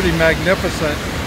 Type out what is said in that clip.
pretty magnificent.